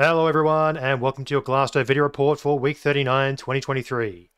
Hello everyone and welcome to your Glassnode video report for week 39, 2023.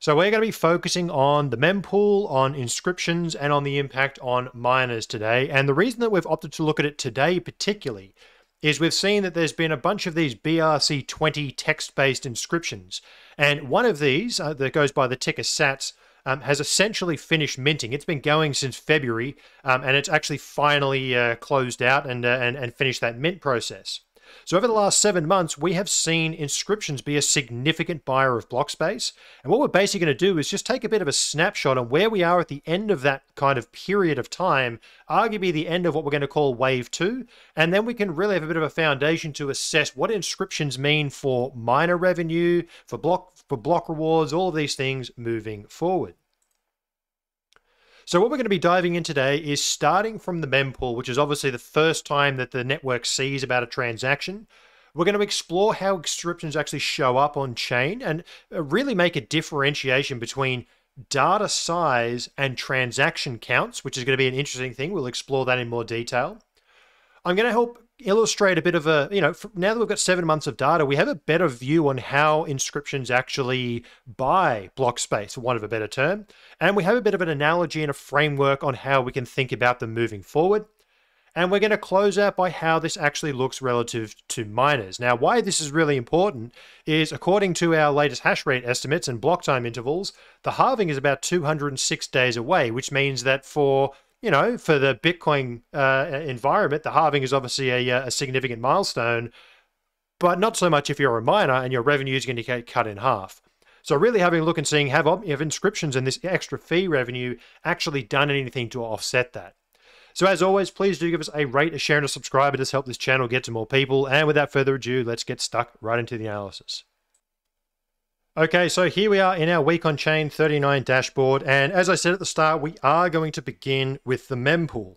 So we're going to be focusing on the mempool, on inscriptions, and on the impact on miners today. And the reason that we've opted to look at it today particularly is we've seen that there's been a bunch of these BRC20 text-based inscriptions. And one of these, uh, that goes by the ticker SATS, um, has essentially finished minting. It's been going since February, um, and it's actually finally uh, closed out and, uh, and, and finished that mint process. So over the last seven months, we have seen inscriptions be a significant buyer of block space. And what we're basically going to do is just take a bit of a snapshot on where we are at the end of that kind of period of time, arguably the end of what we're going to call wave two. And then we can really have a bit of a foundation to assess what inscriptions mean for miner revenue, for block for block rewards, all of these things moving forward. So what we're going to be diving in today is starting from the mempool, which is obviously the first time that the network sees about a transaction. We're going to explore how inscriptions actually show up on chain and uh, really make a differentiation between data size and transaction counts, which is going to be an interesting thing. We'll explore that in more detail. I'm going to help illustrate a bit of a, you know, now that we've got seven months of data, we have a better view on how inscriptions actually buy block space, want of a better term. And we have a bit of an analogy and a framework on how we can think about them moving forward. And we're going to close out by how this actually looks relative to miners. Now, why this is really important is according to our latest hash rate estimates and block time intervals, the halving is about 206 days away, which means that for you know, for the Bitcoin uh, environment, the halving is obviously a, uh, a, significant milestone, but not so much if you're a miner and your revenue is going to get cut in half. So really having a look and seeing have, have inscriptions and this extra fee revenue actually done anything to offset that. So as always, please do give us a rate, a share, and a subscribe. It does help this channel get to more people. And without further ado, let's get stuck right into the analysis. Okay, so here we are in our week on chain 39 dashboard. And as I said at the start, we are going to begin with the mempool.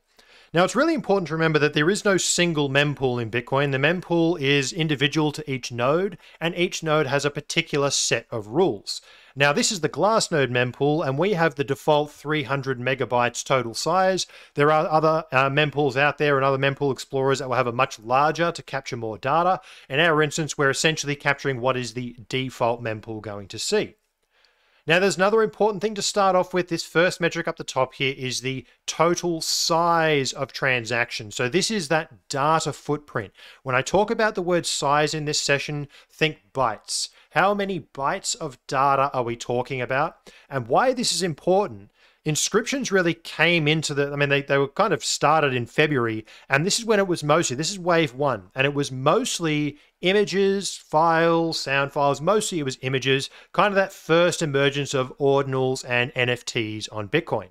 Now, it's really important to remember that there is no single mempool in Bitcoin. The mempool is individual to each node, and each node has a particular set of rules. Now, this is the Glassnode mempool, and we have the default 300 megabytes total size. There are other uh, mempools out there and other mempool explorers that will have a much larger to capture more data. In our instance, we're essentially capturing what is the default mempool going to see. Now, there's another important thing to start off with. This first metric up the top here is the total size of transactions. So this is that data footprint. When I talk about the word size in this session, think bytes. How many bytes of data are we talking about? And why this is important? Inscriptions really came into the i mean they, they were kind of started in february and this is when it was mostly this is wave one and it was mostly images files sound files mostly it was images kind of that first emergence of ordinals and nfts on bitcoin.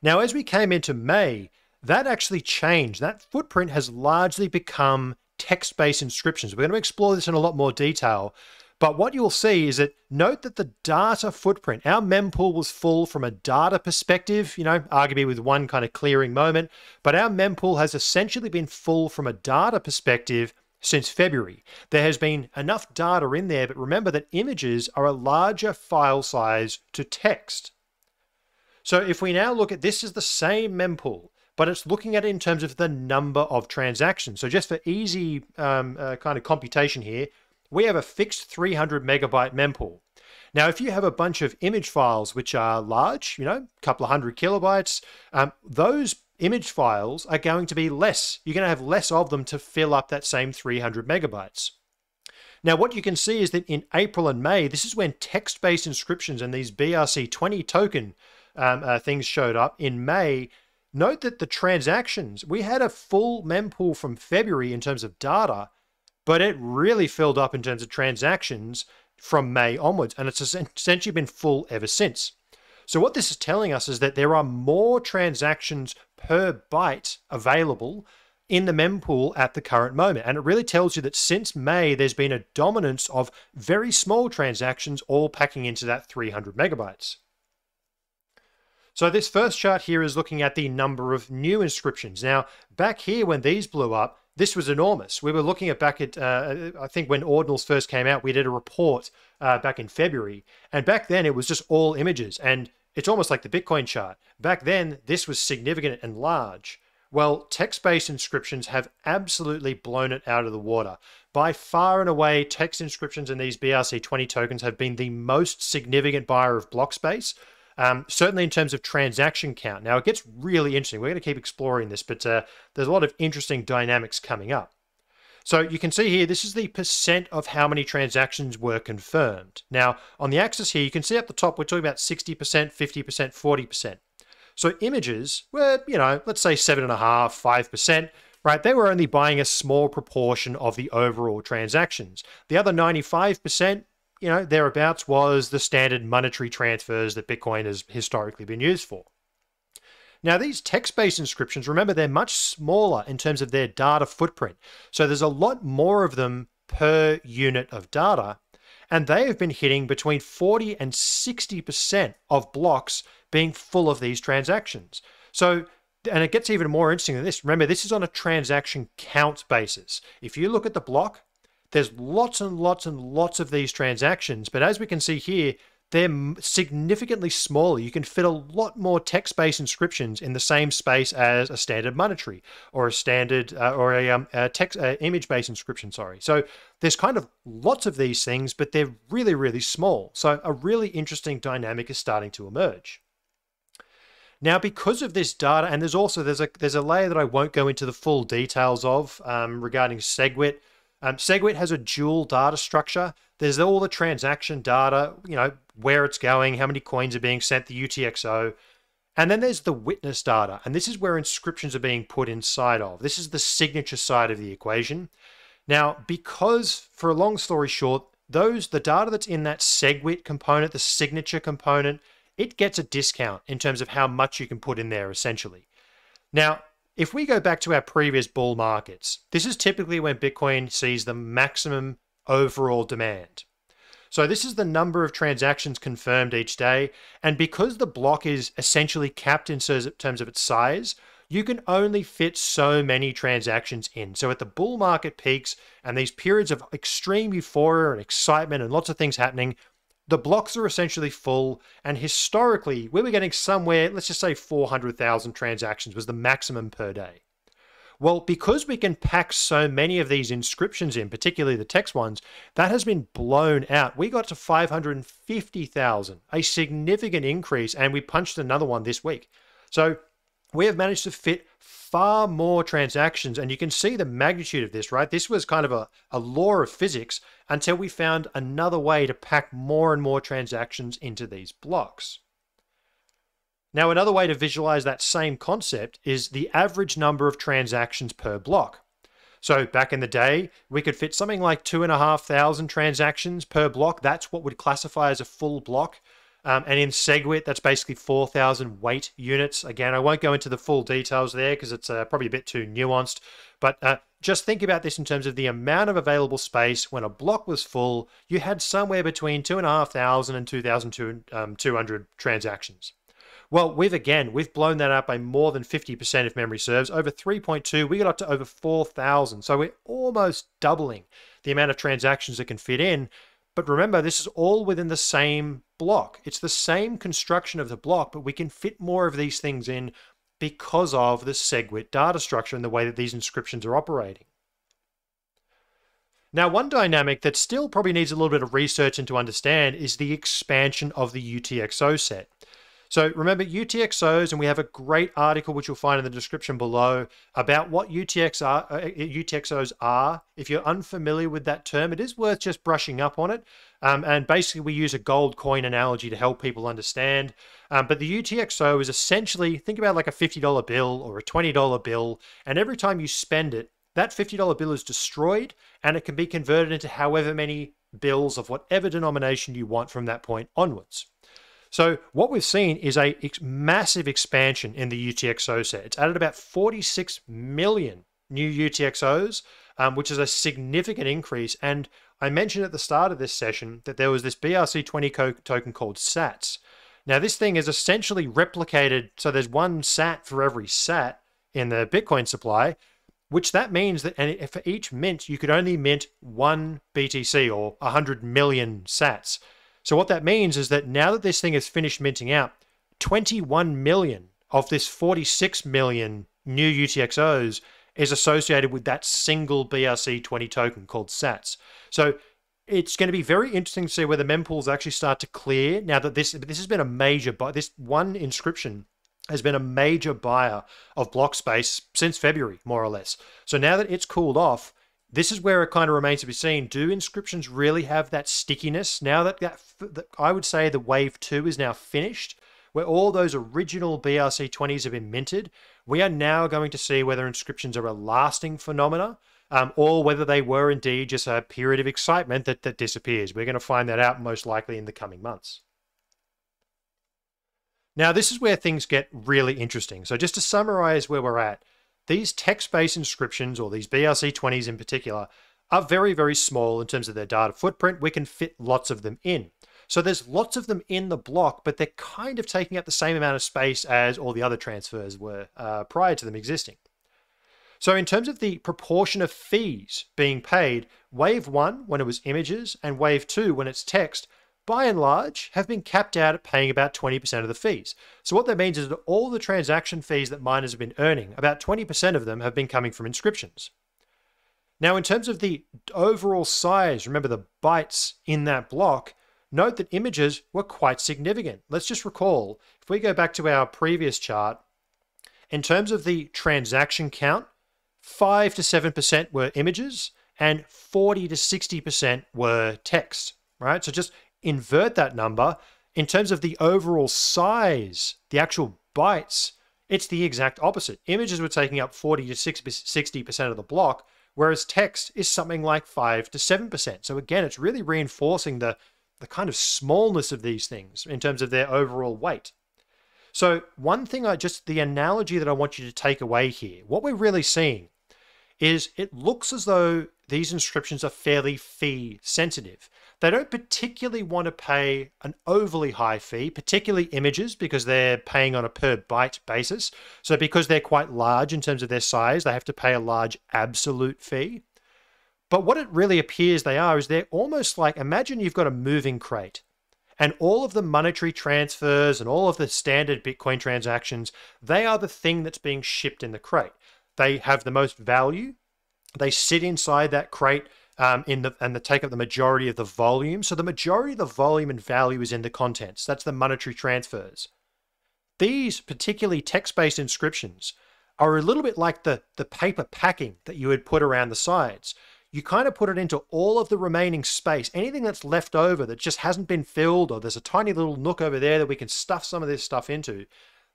Now as we came into may that actually changed. That footprint has largely become text-based inscriptions. We're going to explore this in a lot more detail but what you'll see is that note that the data footprint, our mempool was full from a data perspective, you know, arguably with one kind of clearing moment, but our mempool has essentially been full from a data perspective since February. There has been enough data in there, but remember that images are a larger file size to text. So if we now look at this is the same mempool, but it's looking at it in terms of the number of transactions. So just for easy um, uh, kind of computation here, we have a fixed 300 megabyte mempool. Now, if you have a bunch of image files which are large, you know, a couple of hundred kilobytes, um, those image files are going to be less. You're going to have less of them to fill up that same 300 megabytes. Now, what you can see is that in April and May, this is when text-based inscriptions and these BRC20 token um, uh, things showed up. In May, note that the transactions, we had a full mempool from February in terms of data, but it really filled up in terms of transactions from May onwards, and it's essentially been full ever since. So what this is telling us is that there are more transactions per byte available in the mempool at the current moment. And it really tells you that since May, there's been a dominance of very small transactions all packing into that 300 megabytes. So this first chart here is looking at the number of new inscriptions. Now, back here when these blew up, this was enormous. We were looking at back at, uh, I think when Ordinals first came out, we did a report uh, back in February. And back then it was just all images. And it's almost like the Bitcoin chart. Back then, this was significant and large. Well, text based inscriptions have absolutely blown it out of the water. By far and away, text inscriptions in these BRC20 tokens have been the most significant buyer of block space. Um, certainly in terms of transaction count. Now, it gets really interesting. We're going to keep exploring this, but uh, there's a lot of interesting dynamics coming up. So you can see here, this is the percent of how many transactions were confirmed. Now, on the axis here, you can see at the top, we're talking about 60%, 50%, 40%. So images were, you know, let's say 7.5%, 5%, right? They were only buying a small proportion of the overall transactions. The other 95%, you know, thereabouts was the standard monetary transfers that Bitcoin has historically been used for. Now, these text based inscriptions, remember, they're much smaller in terms of their data footprint. So there's a lot more of them per unit of data. And they have been hitting between 40 and 60% of blocks being full of these transactions. So, and it gets even more interesting than this. Remember, this is on a transaction count basis. If you look at the block, there's lots and lots and lots of these transactions. But as we can see here, they're significantly smaller. You can fit a lot more text-based inscriptions in the same space as a standard monetary or a standard uh, or a, um, a text uh, image-based inscription. Sorry. So there's kind of lots of these things, but they're really really small. So a really interesting dynamic is starting to emerge. Now, because of this data, and there's also there's a there's a layer that I won't go into the full details of um, regarding SegWit. Um, SegWit has a dual data structure. There's all the transaction data, you know, where it's going, how many coins are being sent, the UTXO. And then there's the witness data. And this is where inscriptions are being put inside of. This is the signature side of the equation. Now, because for a long story short, those the data that's in that SegWit component, the signature component, it gets a discount in terms of how much you can put in there essentially. Now, if we go back to our previous bull markets, this is typically when Bitcoin sees the maximum overall demand. So this is the number of transactions confirmed each day. And because the block is essentially capped in terms of its size, you can only fit so many transactions in. So at the bull market peaks and these periods of extreme euphoria and excitement and lots of things happening, the blocks are essentially full. And historically, we were getting somewhere, let's just say 400,000 transactions was the maximum per day. Well, because we can pack so many of these inscriptions in, particularly the text ones, that has been blown out. We got to 550,000, a significant increase, and we punched another one this week. So we have managed to fit far more transactions. And you can see the magnitude of this, right? This was kind of a, a law of physics until we found another way to pack more and more transactions into these blocks. Now, another way to visualize that same concept is the average number of transactions per block. So back in the day, we could fit something like two and a half thousand transactions per block. That's what would classify as a full block. Um, and in SegWit, that's basically 4,000 weight units. Again, I won't go into the full details there because it's uh, probably a bit too nuanced. But uh, just think about this in terms of the amount of available space. When a block was full, you had somewhere between 2,500 and 2,200 um, transactions. Well, we've again, we've blown that up by more than 50% if memory serves. Over 3.2, we got up to over 4,000. So we're almost doubling the amount of transactions that can fit in. But remember, this is all within the same block. It's the same construction of the block, but we can fit more of these things in because of the SegWit data structure and the way that these inscriptions are operating. Now, one dynamic that still probably needs a little bit of research and to understand is the expansion of the UTXO set. So remember UTXOs, and we have a great article which you'll find in the description below about what UTX are, uh, UTXOs are. If you're unfamiliar with that term, it is worth just brushing up on it. Um, and basically, we use a gold coin analogy to help people understand. Um, but the UTXO is essentially think about like a $50 bill or a $20 bill, and every time you spend it, that $50 bill is destroyed and it can be converted into however many bills of whatever denomination you want from that point onwards. So what we've seen is a ex massive expansion in the UTXO set. It's added about 46 million new UTXOs, um, which is a significant increase. And I mentioned at the start of this session that there was this BRC20 token called SATs. Now this thing is essentially replicated. So there's one SAT for every SAT in the Bitcoin supply, which that means that and for each mint, you could only mint one BTC or 100 million SATs. So what that means is that now that this thing is finished minting out, 21 million of this 46 million new UTXOs is associated with that single BRC20 token called SATS. So it's going to be very interesting to see where whether mempools actually start to clear now that this this has been a major but this one inscription has been a major buyer of block space since February, more or less. So now that it's cooled off, this is where it kind of remains to be seen. Do inscriptions really have that stickiness now that, that, that I would say the wave two is now finished, where all those original BRC20s have been minted? We are now going to see whether inscriptions are a lasting phenomena um, or whether they were indeed just a period of excitement that, that disappears. We're going to find that out most likely in the coming months. Now, this is where things get really interesting. So, just to summarize where we're at, these text based inscriptions, or these BRC20s in particular, are very, very small in terms of their data footprint. We can fit lots of them in. So there's lots of them in the block, but they're kind of taking up the same amount of space as all the other transfers were uh, prior to them existing. So in terms of the proportion of fees being paid, Wave 1, when it was images, and Wave 2, when it's text, by and large, have been capped out at paying about 20% of the fees. So what that means is that all the transaction fees that miners have been earning, about 20% of them have been coming from inscriptions. Now, in terms of the overall size, remember the bytes in that block, note that images were quite significant. Let's just recall, if we go back to our previous chart, in terms of the transaction count, 5 to 7% were images and 40 to 60% were text, right? So just invert that number, in terms of the overall size, the actual bytes, it's the exact opposite. Images were taking up 40 to 60% of the block, whereas text is something like 5 to 7%. So again, it's really reinforcing the, the kind of smallness of these things in terms of their overall weight. So one thing I just, the analogy that I want you to take away here, what we're really seeing is it looks as though these inscriptions are fairly fee sensitive. They don't particularly want to pay an overly high fee, particularly images, because they're paying on a per byte basis. So, because they're quite large in terms of their size, they have to pay a large absolute fee. But what it really appears they are is they're almost like imagine you've got a moving crate and all of the monetary transfers and all of the standard Bitcoin transactions, they are the thing that's being shipped in the crate. They have the most value. They sit inside that crate um, in the and they take up the majority of the volume. So the majority of the volume and value is in the contents. That's the monetary transfers. These particularly text-based inscriptions are a little bit like the, the paper packing that you would put around the sides. You kind of put it into all of the remaining space. Anything that's left over that just hasn't been filled, or there's a tiny little nook over there that we can stuff some of this stuff into.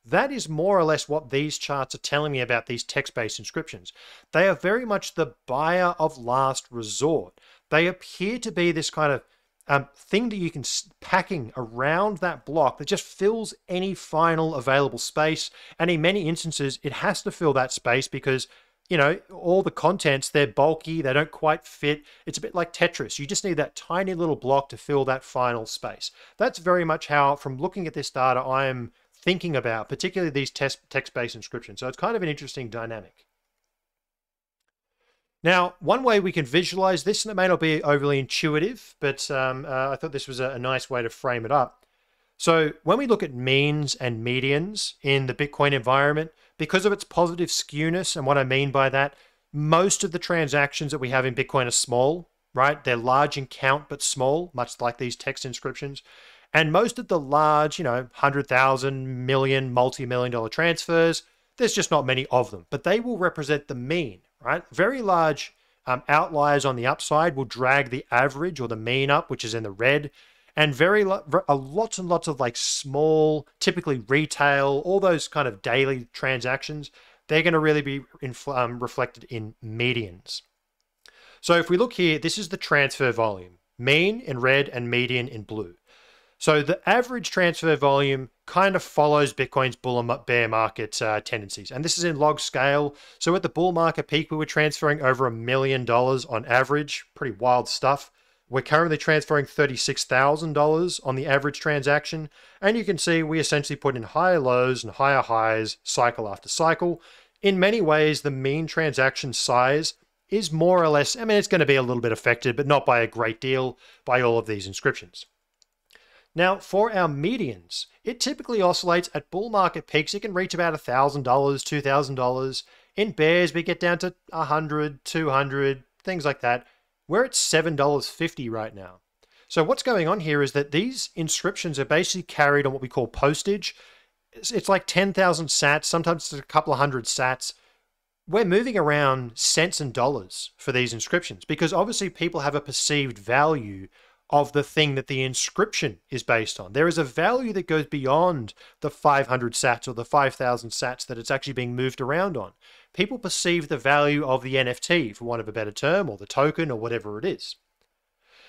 That is more or less what these charts are telling me about these text-based inscriptions. They are very much the buyer of last resort. They appear to be this kind of um, thing that you can packing around that block that just fills any final available space. And in many instances, it has to fill that space because you know, all the contents, they're bulky, they don't quite fit. It's a bit like Tetris. You just need that tiny little block to fill that final space. That's very much how, from looking at this data, I am thinking about, particularly these text-based inscriptions. So it's kind of an interesting dynamic. Now, one way we can visualize this, and it may not be overly intuitive, but um, uh, I thought this was a, a nice way to frame it up. So when we look at means and medians in the Bitcoin environment, because of its positive skewness, and what I mean by that, most of the transactions that we have in Bitcoin are small, right? They're large in count, but small, much like these text inscriptions. And most of the large, you know, 100,000, million, multi million dollar transfers, there's just not many of them, but they will represent the mean, right? Very large um, outliers on the upside will drag the average or the mean up, which is in the red. And very lo- lots and lots of like small, typically retail, all those kind of daily transactions, they're going to really be in, um, reflected in medians. So if we look here, this is the transfer volume, mean in red and median in blue. So the average transfer volume kind of follows Bitcoin's bull and bear market uh, tendencies. And this is in log scale. So at the bull market peak, we were transferring over a million dollars on average. Pretty wild stuff. We're currently transferring $36,000 on the average transaction. And you can see we essentially put in higher lows and higher highs cycle after cycle. In many ways, the mean transaction size is more or less, I mean, it's going to be a little bit affected, but not by a great deal by all of these inscriptions. Now, for our medians, it typically oscillates at bull market peaks. It can reach about $1,000, $2,000. In bears, we get down to 100, 200, things like that. We're at $7.50 right now. So what's going on here is that these inscriptions are basically carried on what we call postage. It's like 10,000 sats, sometimes it's a couple of hundred sats. We're moving around cents and dollars for these inscriptions because obviously people have a perceived value of the thing that the inscription is based on. There is a value that goes beyond the 500 sats or the 5,000 sats that it's actually being moved around on. People perceive the value of the NFT, for want of a better term, or the token, or whatever it is.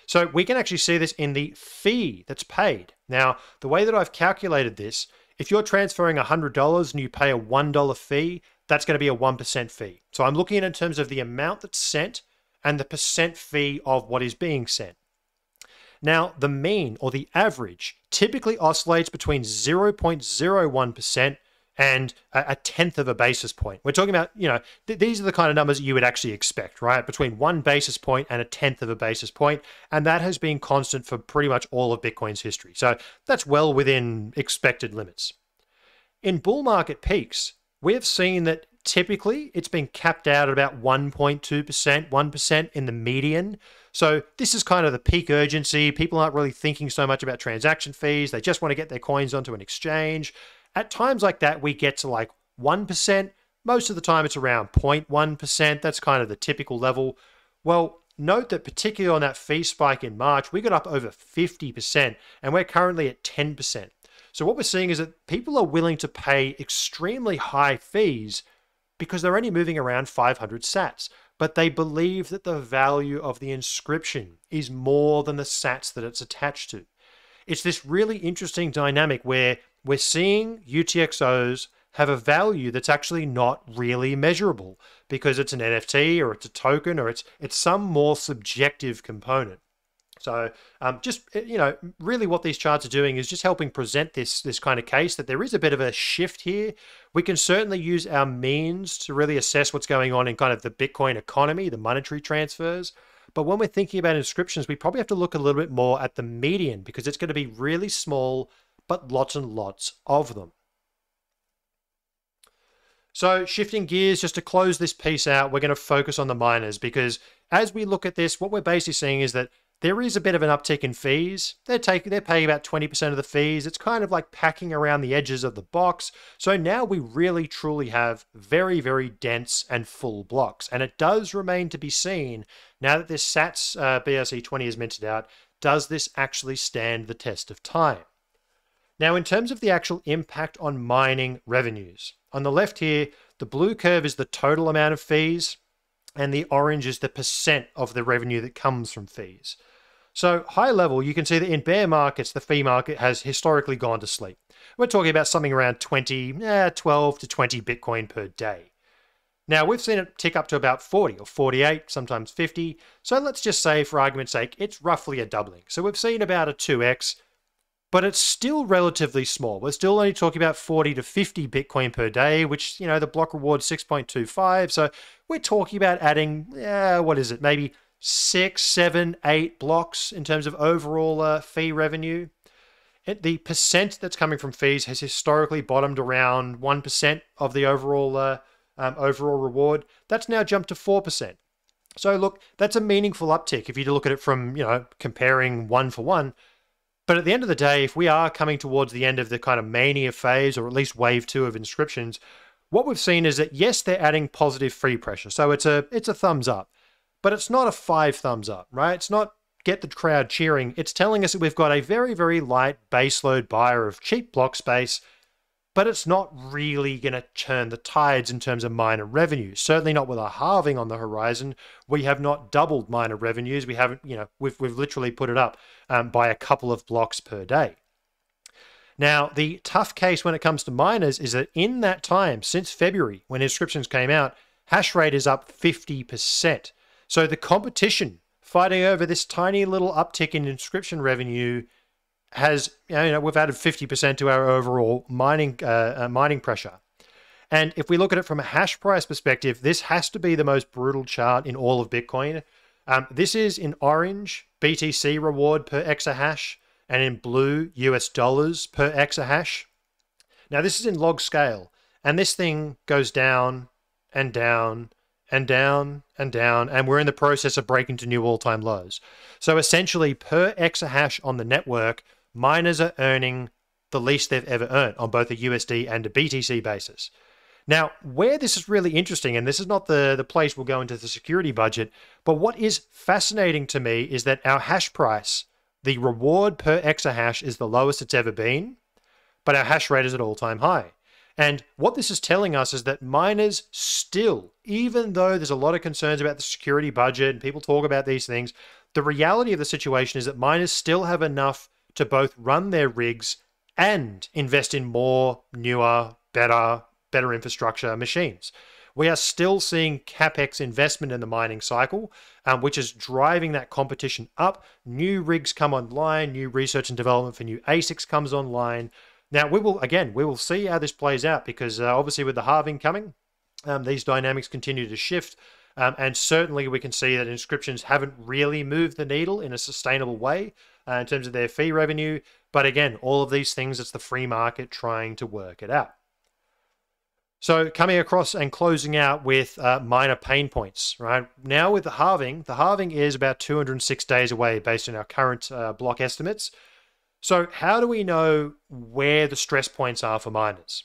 So we can actually see this in the fee that's paid. Now, the way that I've calculated this, if you're transferring $100 and you pay a $1 fee, that's going to be a 1% fee. So I'm looking at in terms of the amount that's sent and the percent fee of what is being sent. Now, the mean or the average typically oscillates between 0.01% and a tenth of a basis point. We're talking about, you know, th- these are the kind of numbers you would actually expect, right? Between one basis point and a tenth of a basis point, and that has been constant for pretty much all of Bitcoin's history. So that's well within expected limits. In bull market peaks, we have seen that typically it's been capped out at about 1.2%, 1% in the median. So this is kind of the peak urgency. People aren't really thinking so much about transaction fees. They just want to get their coins onto an exchange. At times like that, we get to like 1%. Most of the time, it's around 0.1%. That's kind of the typical level. Well, note that particularly on that fee spike in March, we got up over 50%, and we're currently at 10%. So what we're seeing is that people are willing to pay extremely high fees because they're only moving around 500 sats, but they believe that the value of the inscription is more than the sats that it's attached to. It's this really interesting dynamic where we're seeing UTXOs have a value that's actually not really measurable because it's an NFT or it's a token or it's it's some more subjective component. So um, just eh, you know, really, what these charts are doing is just helping present this this kind of case that there is a bit of a shift here. We can certainly use our means to really assess what's going on in kind of the Bitcoin economy, the monetary transfers. But when we're thinking about inscriptions, we probably have to look a little bit more at the median because it's going to be really small, but lots and lots of them. So shifting gears, just to close this piece out, we're going to focus on the miners because as we look at this, what we're basically seeing is that there is a bit of an uptick in fees. They're taking they're paying about 20% of the fees. It's kind of like packing around the edges of the box. So now we really truly have very, very dense and full blocks. And it does remain to be seen, now that this SATS uh, BRC20 is minted out, does this actually stand the test of time? Now, in terms of the actual impact on mining revenues, on the left here, the blue curve is the total amount of fees and the orange is the percent of the revenue that comes from fees. So, high level, you can see that in bear markets, the fee market has historically gone to sleep. We're talking about something around 20, eh, 12 to 20 Bitcoin per day. Now, we've seen it tick up to about 40 or 48, sometimes 50. So, let's just say, for argument's sake, it's roughly a doubling. So, we've seen about a 2x but it's still relatively small. We're still only talking about 40 to 50 Bitcoin per day, which, you know, the block reward 6.25. So we're talking about adding, what is it, maybe six, seven, eight blocks in terms of overall uh, fee revenue. It, the percent that's coming from fees has historically bottomed around 1% of the overall uh, um, overall reward. That's now jumped to 4%. So look, that's a meaningful uptick if you look at it from, you know, comparing one for one. But at the end of the day, if we are coming towards the end of the kind of mania phase, or at least wave two of inscriptions, what we've seen is that yes, they're adding positive free pressure. So it's a it's a thumbs up. But it's not a five thumbs up, right? It's not get the crowd cheering. It's telling us that we've got a very, very light baseload buyer of cheap block space but it's not really going to turn the tides in terms of miner revenue. Certainly not with a halving on the horizon. We have not doubled miner revenues. We haven't, you know, we've, we've literally put it up um, by a couple of blocks per day. Now, the tough case when it comes to miners is that in that time, since February, when inscriptions came out, hash rate is up 50%. So the competition fighting over this tiny little uptick in inscription revenue has you know we've added 50% to our overall mining uh, uh, mining pressure. And if we look at it from a hash price perspective, this has to be the most brutal chart in all of Bitcoin. Um, this is in orange BTC reward per exahash. and in blue, US dollars per exahash. Now, this is in log scale, and this thing goes down and down and down and down, and we're in the process of breaking to new all time lows. So, essentially, per exahash on the network, miners are earning the least they've ever earned on both a USD and a BTC basis. Now, where this is really interesting, and this is not the, the place we'll go into the security budget, but what is fascinating to me is that our hash price, the reward per exahash, is the lowest it's ever been, but our hash rate is at all time high. And what this is telling us is that miners still, even though there's a lot of concerns about the security budget and people talk about these things, the reality of the situation is that miners still have enough to both run their rigs and invest in more, newer, better, better infrastructure machines. We are still seeing capex investment in the mining cycle, um, which is driving that competition up. New rigs come online, new research and development for new ASICs comes online. Now, we will, again, we will see how this plays out because uh, obviously with the halving coming, um, these dynamics continue to shift. Um, and certainly we can see that inscriptions haven't really moved the needle in a sustainable way uh, in terms of their fee revenue. But again, all of these things, it's the free market trying to work it out. So coming across and closing out with uh, miner pain points, right? Now with the halving, the halving is about 206 days away based on our current uh, block estimates. So how do we know where the stress points are for miners?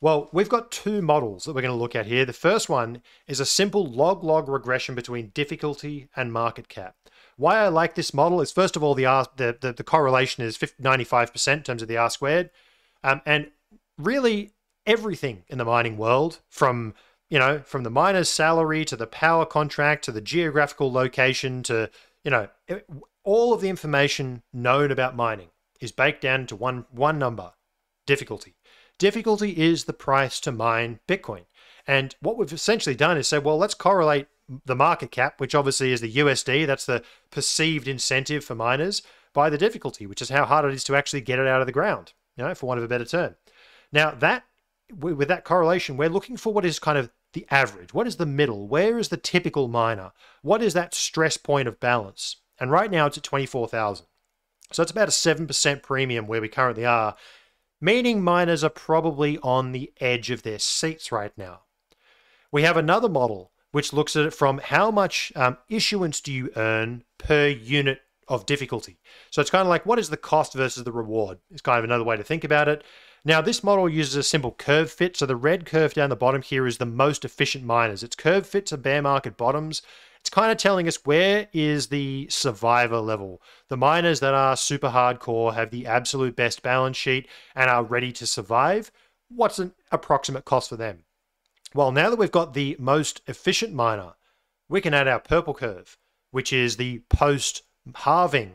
Well, we've got two models that we're going to look at here. The first one is a simple log-log regression between difficulty and market cap. Why I like this model is, first of all, the, R, the, the, the correlation is 95% in terms of the R squared. Um, and really, everything in the mining world from you know from the miner's salary to the power contract to the geographical location to you know all of the information known about mining is baked down to one one number difficulty difficulty is the price to mine bitcoin and what we've essentially done is say well let's correlate the market cap which obviously is the USD that's the perceived incentive for miners by the difficulty which is how hard it is to actually get it out of the ground you know for want of a better term now that with that correlation, we're looking for what is kind of the average. What is the middle? Where is the typical miner? What is that stress point of balance? And right now it's at 24,000. So it's about a 7% premium where we currently are, meaning miners are probably on the edge of their seats right now. We have another model which looks at it from how much um, issuance do you earn per unit of difficulty. So it's kind of like what is the cost versus the reward? It's kind of another way to think about it. Now, this model uses a simple curve fit. So the red curve down the bottom here is the most efficient miners. It's curve fit to bear market bottoms. It's kind of telling us where is the survivor level. The miners that are super hardcore, have the absolute best balance sheet, and are ready to survive. What's an approximate cost for them? Well, now that we've got the most efficient miner, we can add our purple curve, which is the post halving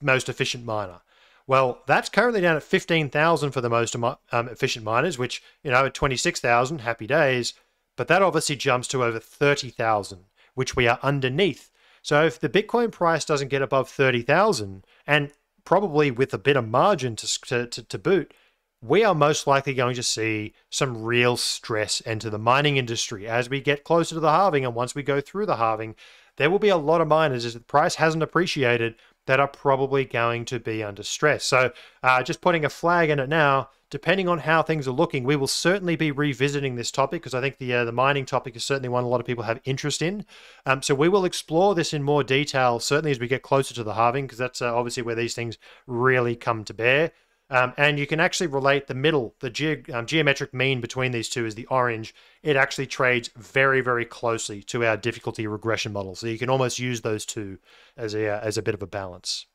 most efficient miner. Well, that's currently down at 15,000 for the most um, efficient miners, which, you know, at 26,000, happy days. But that obviously jumps to over 30,000, which we are underneath. So if the Bitcoin price doesn't get above 30,000, and probably with a bit of margin to, to, to boot, we are most likely going to see some real stress enter the mining industry as we get closer to the halving. And once we go through the halving, there will be a lot of miners as the price hasn't appreciated that are probably going to be under stress. So, uh, just putting a flag in it now. Depending on how things are looking, we will certainly be revisiting this topic because I think the uh, the mining topic is certainly one a lot of people have interest in. Um, so we will explore this in more detail, certainly as we get closer to the halving, because that's uh, obviously where these things really come to bear. Um, and you can actually relate the middle, the ge um, geometric mean between these two is the orange. It actually trades very, very closely to our difficulty regression model. So you can almost use those two as a, uh, as a bit of a balance.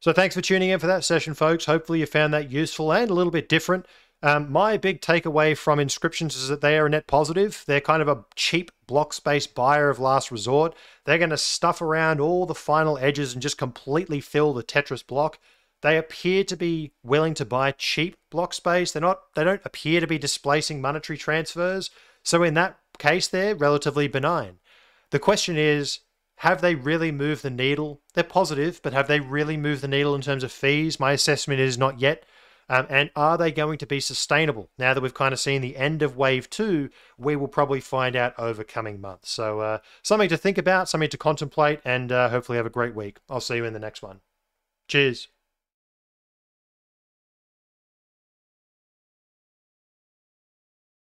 So thanks for tuning in for that session, folks. Hopefully you found that useful and a little bit different. Um, my big takeaway from inscriptions is that they are a net positive. They're kind of a cheap block space buyer of last resort. They're going to stuff around all the final edges and just completely fill the Tetris block. They appear to be willing to buy cheap block space. They're not. They don't appear to be displacing monetary transfers. So in that case, they're relatively benign. The question is, have they really moved the needle? They're positive, but have they really moved the needle in terms of fees? My assessment is not yet. Um, and are they going to be sustainable? Now that we've kind of seen the end of wave two, we will probably find out over coming months. So, uh, something to think about, something to contemplate, and uh, hopefully have a great week. I'll see you in the next one. Cheers.